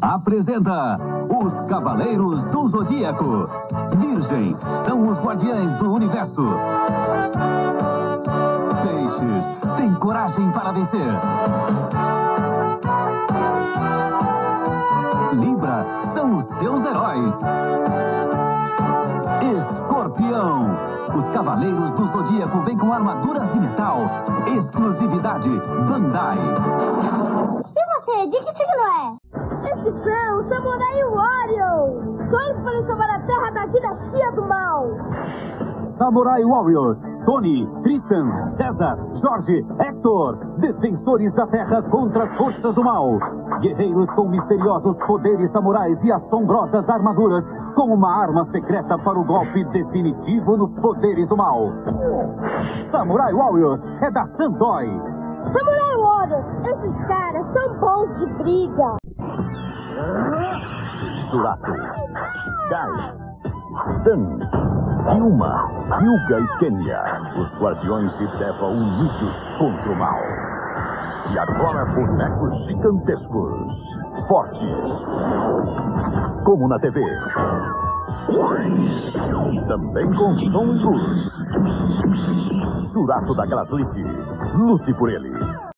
Apresenta os Cavaleiros do Zodíaco. Virgem são os guardiães do universo. Peixes têm coragem para vencer. Libra são os seus heróis. Escorpião. Os Cavaleiros do Zodíaco vêm com armaduras de metal. Exclusividade Bandai. E você, de que signo é? Dinastia do mal! Samurai Warriors, Tony, Tristan, César, Jorge, Hector, defensores da terra contra as forças do mal. Guerreiros com misteriosos poderes samurais e assombrosas armaduras, com uma arma secreta para o golpe definitivo nos poderes do mal. Samurai Warriors é da Santoy. Samurai Warriors! Esses caras são bons de briga! Surato, Kai, Dan, Yuma, Hyuga e Kenya, os guardiões de Deva unidos contra o mal. E agora bonecos gigantescos, fortes, como na TV. E também com som luz. Surato da Galaslite, lute por ele.